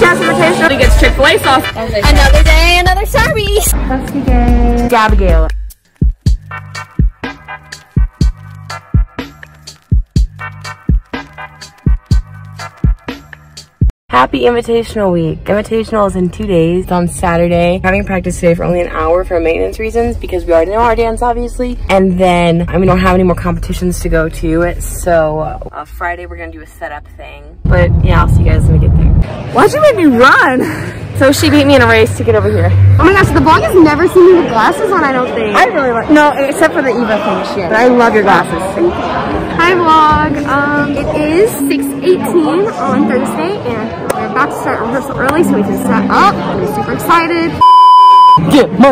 Chance Invitational. He gets Chick-fil-A sauce. Another day, another Starbucks. Abigail. Happy Invitational Week. Invitational is in two days. It's on Saturday. Having practice today for only an hour for maintenance reasons because we already know our dance, obviously. And then I mean, we don't have any more competitions to go to. So uh, Friday we're gonna do a setup thing. But yeah, I'll see you guys when we get there. Why'd you make me run? So she beat me in a race to get over here. Oh my gosh, the vlog has never seen me with glasses on, I don't think. I really like, no, except for the Eva thing. But I love your glasses. Hi vlog. Um, it is 6.18 on Thursday and we're about to start rehearsal early so we can set up. I'm super excited.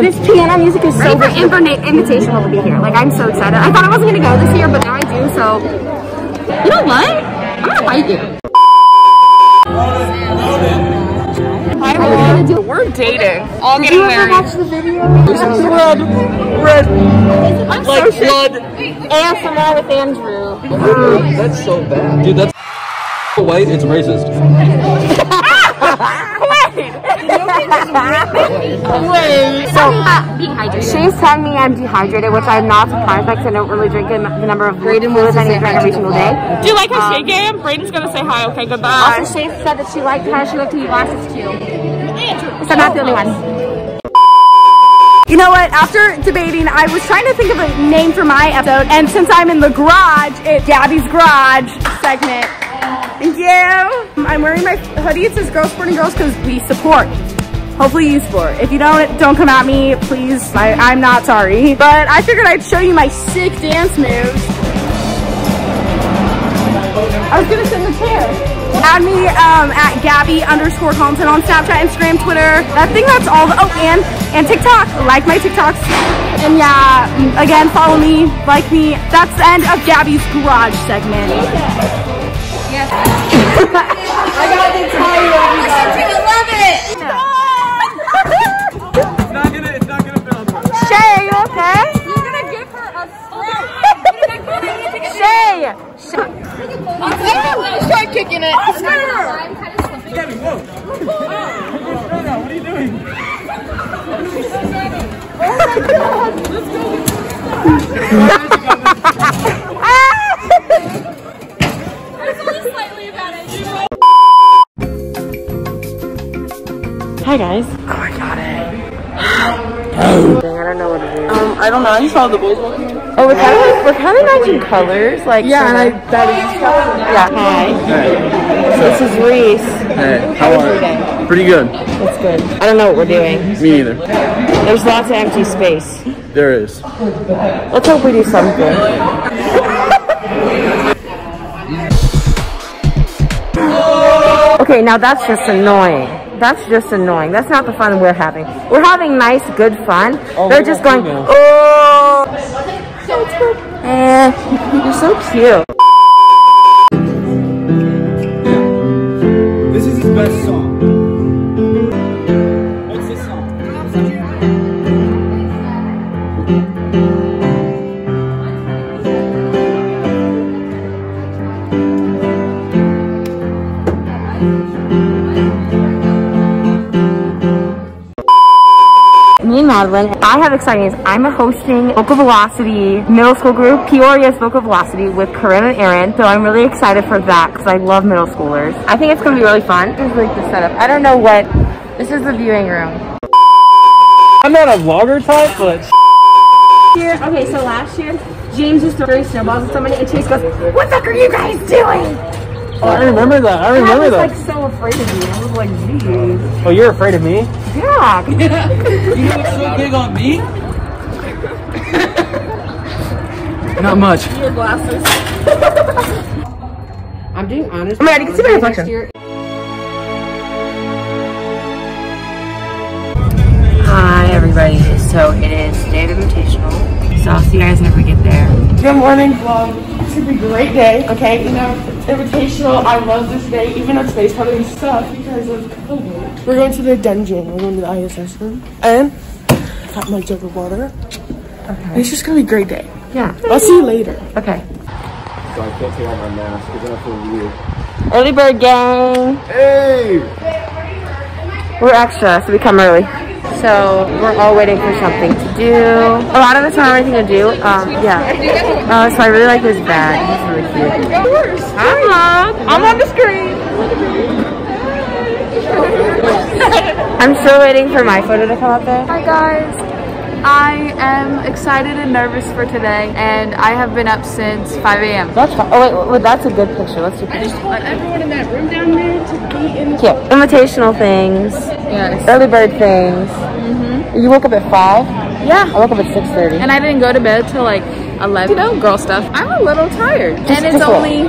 This piano music is so Ready for Inver- Invitational to be here. Like, I'm so excited. I thought I wasn't gonna go this year, but now I do, so. You know what? I'm gonna fight you. We're dating. All Did getting you ever married. watch the video? Red, red, I'm like so blood. ASMR with Andrew. That's so bad. Dude, that's white, it's racist. Wait. So, dehydrated. She's telling me I'm dehydrated, which I'm not surprised by because I don't really drink the the number of fluids I need to drink every single day. Do you like how um, shaky I am? Brayden's gonna say hi. Okay, goodbye. Also, Shea said that she liked how she looked in your glasses too. Not the only one. You know what? After debating, I was trying to think of a name for my episode, and since I'm in the garage, it's Gabby's Garage segment. Thank you. I'm wearing my hoodie. It says Girls Sporting Girls because we support. Hopefully you support. If you don't, don't come at me, please. I, I'm not sorry. But I figured I'd show you my sick dance moves. I was gonna send the chair. Add me um, at Gabby underscore Compton on Snapchat, Instagram, Twitter. I think that's all. The, oh, and and TikTok. Like my TikToks. And yeah, again, follow me, like me. That's the end of Gabby's garage segment. It's Start kicking it. Gabby, whoa. What are you doing? Hi guys. Oh, I got it. I don't know what it is. Um, I don't know. I just saw the boys walking. Oh, we're kind of we're kind of matching colors, like Yeah, and I, sorta- that is. yeah. Hi, Hey, So, this is Reese. hey, how was are your you? day? Pretty good. That's good. I don't know what we're doing. Me neither. There's lots of empty space. There is. Let's hope we do something. Okay, now that's just annoying. That's just annoying. That's not the fun we're having. We're having nice, good fun. Oh, They're just going, oh. Eh, you're so cute. Me and Madeline, I have exciting news. I'm a hosting Vocal Velocity middle school group, Peoria's Vocal Velocity with Corinne and Erin. So I'm really excited for that because I love middle schoolers. I think it's going to be really fun. This is like the setup. I don't know what, this is the viewing room. I'm not a vlogger type, but Year, okay, so last year, James was throwing snowballs at somebody, and Chase goes, "What the heck are you guys doing?" Oh, I remember that. I remember I remember was that. like so afraid of you. I was like, "Geez." Oh, you're afraid of me? Yeah. You know what's so big on me? Not much. Your glasses. I'm doing honest. Oh my god, you can see my reflection. Hi everybody. So it is day of invitational. So I'll see you guys whenever we get there. Good morning, vlog. It's gonna be a great day, okay? You know, invitational, I love this day, even though today's probably stuff because of COVID. We're going to the dungeon, we're going to the ISS room, and I got my jug of water. Okay. It's just gonna be a great day. Yeah. I'll see you later. Okay. So I can't take off my mask because then I feel weird. Early bird gang. Hey! We're extra, so we come early. So we're all waiting for something to do. A lot of us don't have anything to do. Um, yeah. Uh, so I really like this bag. It's really cute. Of course. Hi, I'm on the screen. I'm still waiting for my photo to come up there. Hi guys. I am excited and nervous for today and I have been up since 5 a.m. That's fine. Oh wait, wait, that's a good picture. Let's do just want everyone in that room down there to be in Cute. Invitational things. Yes. Early bird things. Mhm. You woke up at five. Yeah. I woke up at six thirty. And I didn't go to bed till like 11. You know, girl stuff. I'm a little tired. and it's only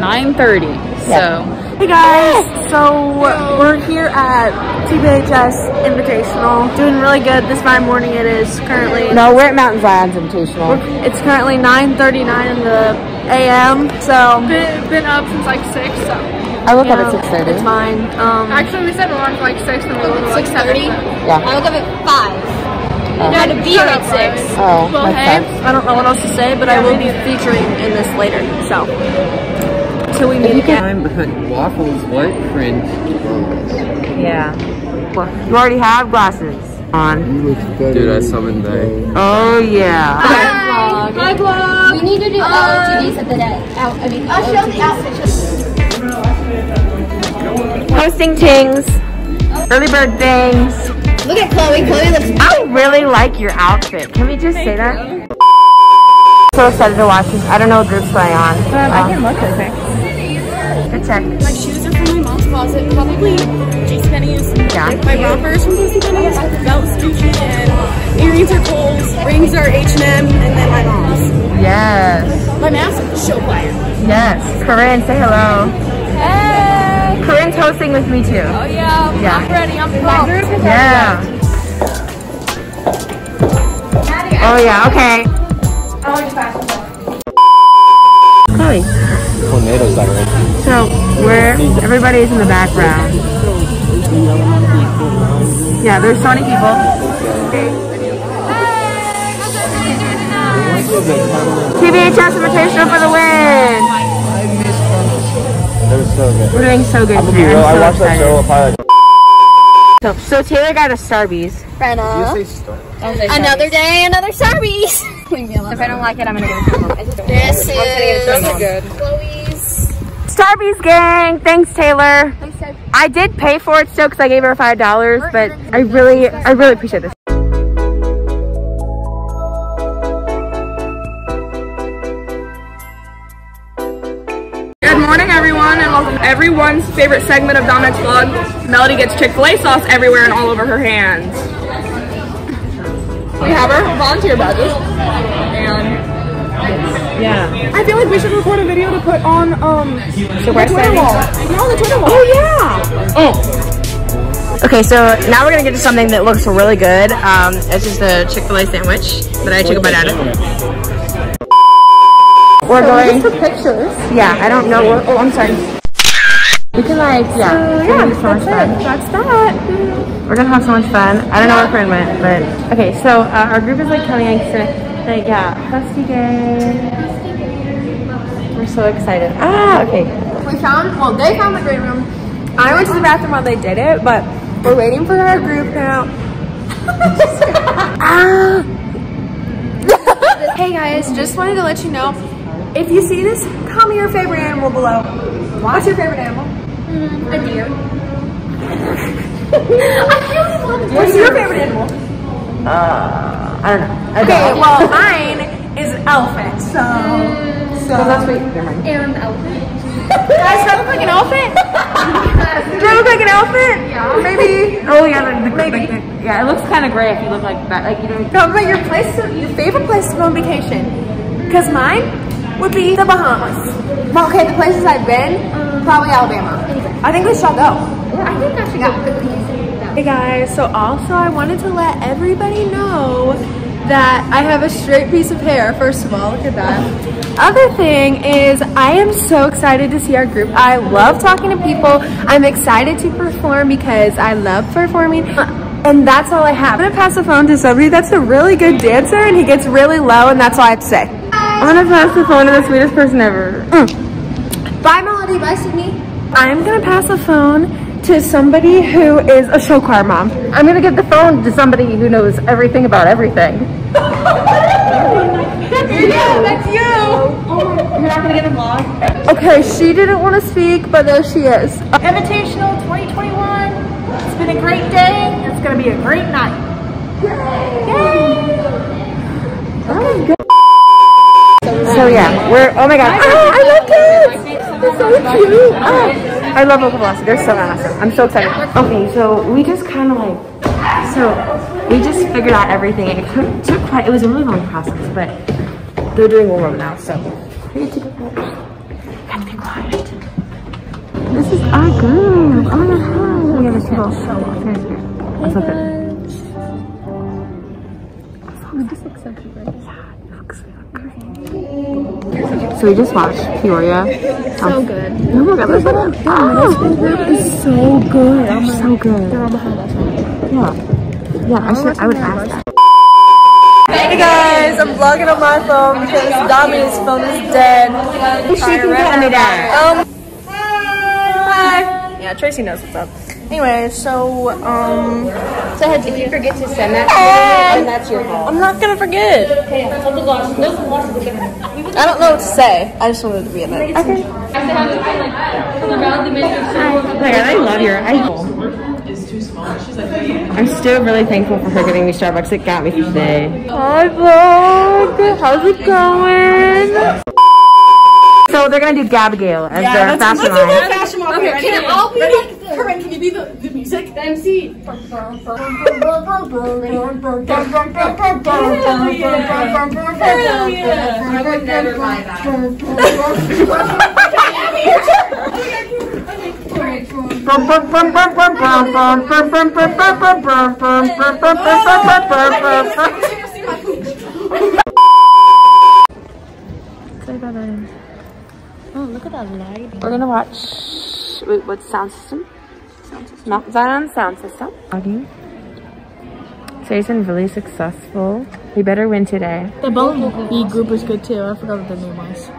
9.30. So Hey guys, so we're here at TBHS Invitational, doing really good. This fine morning it is currently. No, we're at Mount Zion's Invitational. It's currently 9:39 in the a.m. So been, been up since like 6 so. I woke you up know, at six thirty. It's fine. Um, Actually we said we're on for like 6 and we were like 7. Yeah. I woke up at 5. I had a beer at 6. Oh, well, makes hey, sense. I don't know what else to say, but I will be featuring in this later. So until we meet again. Waffles, what? Cringe. Yeah. Well, you already have glasses on. Dude, I summoned day. Oh, yeah. Hi. Hi, vlog. We need to do um, TV's at the day. Out, I mean, I'll show the outfits. Posting tings. Early bird things. Look at Chloe. Chloe looks. I really like your outfit. Can we just Thank say that? You. So excited to watch this. I don't know what groups I on. Um, uh, I can look at. 10. My shoes are from my mom's closet, probably JCPenney's. Yeah. My rompers from JCPenney's. Belts Gucci and earrings are Kohl's. Rings are H&M and then my mom's. Yes. My mask show choir. Yes. Corinne, say hello. Hey. Corinne's hosting with me too. Oh yeah. yeah. I'm ready. I'm pumped. Yeah. Oh yeah. Okay. Hi. Tornadoes that are So we're everybody's in the background. Yeah, there's so many people. TBHS Invitational for the win! They're so good. We're doing so good I'm gonna be real, I'm I so watched that show probably like So, so Taylor got a Starbies. Brenna. you say star. Another day, another Starbies. Leave me alone. If I don't like it, I'm gonna give it to mom. This is good. Chloe's. Starbies gang! Thanks, Taylor. I did pay for it still because I gave her five dollars, but I really, I really appreciate this. Good morning, everyone, and welcome to everyone's favorite segment of Dominic's vlog. Melody gets Chick-fil-A sauce everywhere and all over her hands. We have our volunteer badges, and Yeah. I feel like we should record a video to put on um So we're Twitter wall. No, the Twitter wall. Oh yeah. Oh. Okay, so now we're gonna get to something that looks really good. Um, it's just a Chick-fil-A sandwich that I took a bite out of. We're going. For pictures. Yeah, I don't know. What, oh, I'm sorry. We can like, yeah, it's gonna so much fun. That's that. We're gonna have so much fun. I don't know where Corinne went, but okay. So uh, our group is like coming into like yeah, Fusty Gang. So excited. Ah, okay. We found, well, they found the green room. I went to the bathroom while they did it, but we're waiting for our group now. ah. hey guys, just wanted to let you know, if you see this, comment your favorite animal below. What's your favorite animal? a deer. What's your favorite animal? Uh, I don't know. Okay, well, mine is an elephant, so. So that's sweet. Never mind. And elephant. Guys, do I look like an elephant? Do I look like an elephant? Yeah. Maybe. Oh yeah, the, the, Maybe. The, yeah, it looks kind of gray if you look like that. Like you don't. No, but your place, your favorite place to go on vacation. Because mine would be the Bahamas. Well, okay, the places I've been, um, probably Alabama. I think we should all go. I think I should go with these. Hey guys, so also I wanted to let everybody know that I have a straight piece of hair, first of all, look at that. Other thing is I am so excited to see our group. I love talking to people. I'm excited to perform because I love performing. And that's all I have. I'm gonna pass the phone to somebody that's a really good dancer and he gets really low and that's all I have to say. I'm gonna pass the phone to the sweetest person ever. Bye Melody, bye Sydney. I'm gonna pass the phone to to somebody who is a show choir mom. I'm gonna give the phone to somebody who knows everything about everything. Yeah, that's you. You're not gonna get a vlog? Okay, she didn't want to speak, but there she is. Invitational 2021. It's been a great day. It's gonna be a great night. Yay! So yeah, we're, oh my god. Ah, I love kids! They're so cute. Ah, I love Vocal Velocity. They're so awesome. I'm so excited. Okay, so we just kind of like, so we just figured out everything. It took, took quite, it was a really long process, but they're doing up now, so. We get to. Gotta be quiet. This is our group. Oh my god. We have a table. That's so good. So we just watched Peoria. So good. Oh my god, that's so good. Oh, it's so good. They're so good. They're on Yeah. Yeah, I should. I would ask that. Hey guys, I'm vlogging on my phone because Dami's phone is dead. She can get me that. Um, hi. Yeah, Tracy knows what's up. Anyway, so, um, So if you forget to send that to me, that's your fault. I'm not gonna forget. I don't know what to say. I just wanted to be in it. My god, I love your iPhone. I'm still really thankful for her getting me Starbucks. It got me through today. Hi vlog. How's it going? So they're gonna do Gabigail as their fashion line. Fashion walk. Okay, can I be like Corinne, can you be the, the music? The MC. We're gonna watch. Wait, what's sound system? Sound system. Mount Zion sound system. Audio. Today's been really successful. We better win today. The Bumblebee group was good too. I forgot what their name was.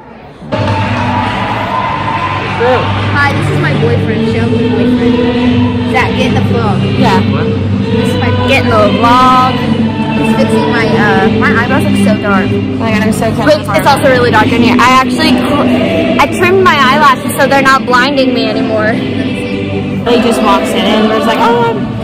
Hi, this is my boyfriend. Show me boyfriend. Zach, get in the vlog. Yeah. This is my get in the vlog. He's fixing my uh my eyebrows look so dark. Oh my god, I'm so But it's also really dark in here. I actually I trimmed my eyelashes so they're not blinding me anymore. He just walks in and was like, oh, I'm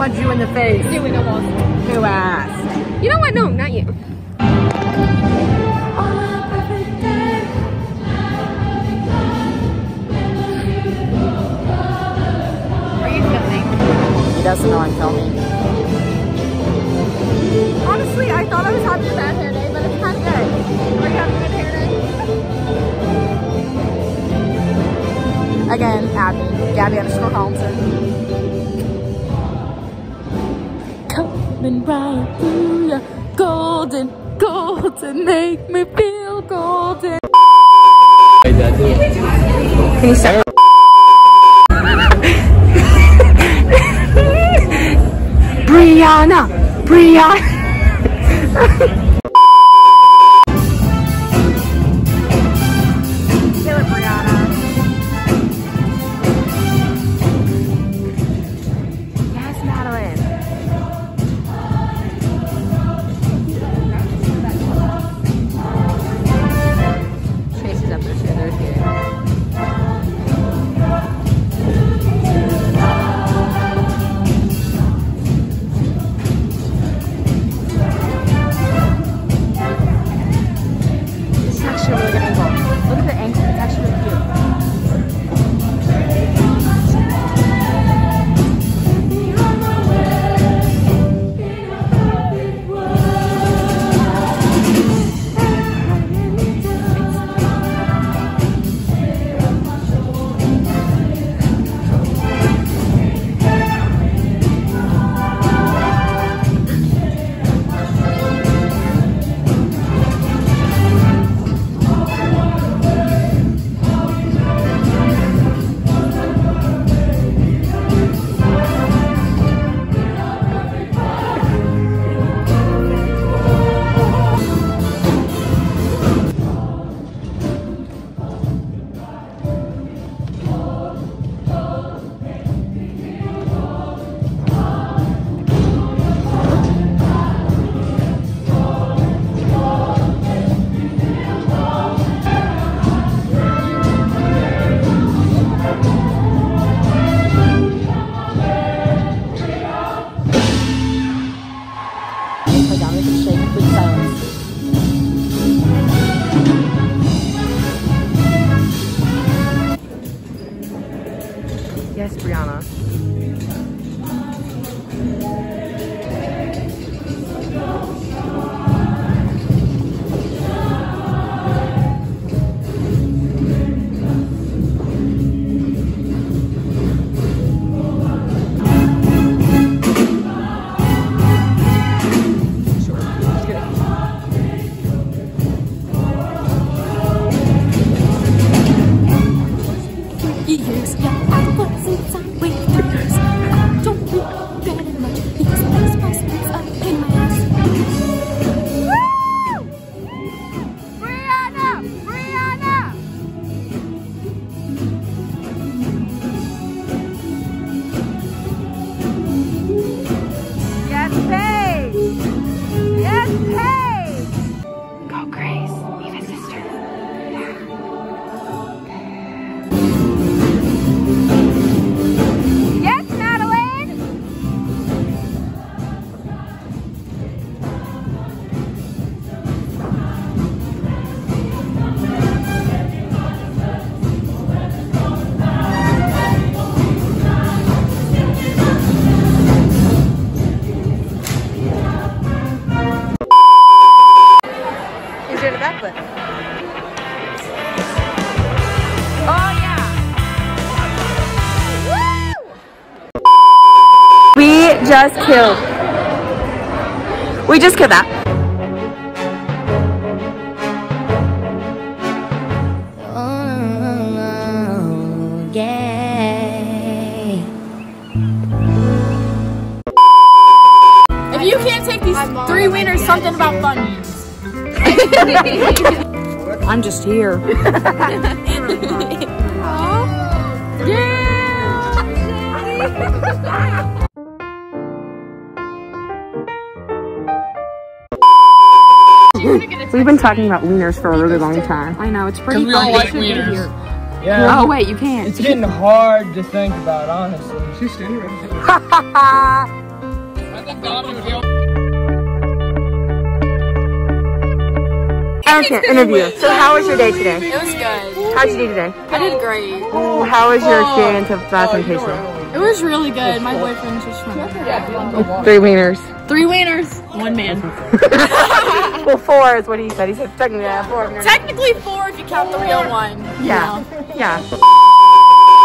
punch you in the face. happened. we know. Who asked? You know what? No, not you. Are you filming? He doesn't know I'm filming. make me feel golden. Can you stop? Brianna! Brianna! just killed. We just killed that. If you can't take these three wieners, something about Funyuns. I'm just here. We've been talking about wieners for a really long time. I know, it's pretty we all fun. like wieners. Yeah. Oh wait, you can't. It's getting hard to think about, honestly. She's standing right I think Dominic would help. Okay, interview. So how was your day today? It was good. How'd you do today? I did great. Ooh, how was your experience of the temptation? It was really good. My boyfriend's just trying oh, Three wieners. Three wieners, one man. Well, four is what he said. He said technically have four. Technically four if you count the real one. Yeah. Yeah.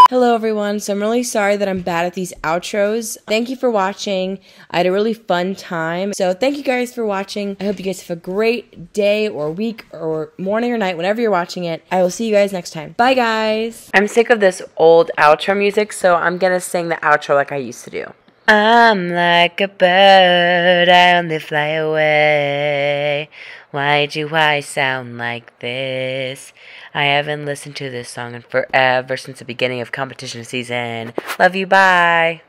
Hello everyone. So I'm really sorry that I'm bad at these outros. Thank you for watching. I had a really fun time. So thank you guys for watching. I hope you guys have a great day or week or morning or night whenever you're watching it. I will see you guys next time. Bye guys. I'm sick of this old outro music, so I'm going to sing the outro like I used to do. I'm like a bird, I only fly away. Why do I sound like this? I haven't listened to this song in forever since the beginning of competition season. Love you, bye.